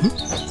Hmm?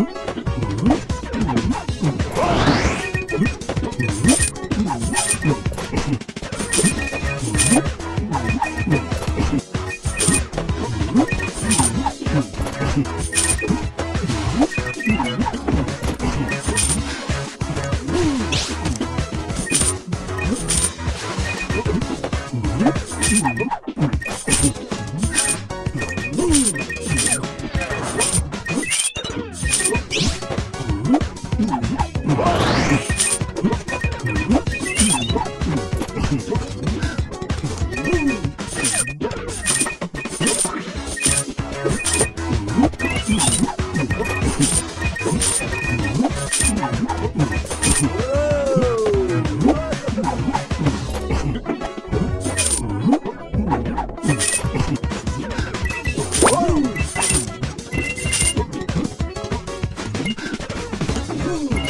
Hmm? Whoa! Woo!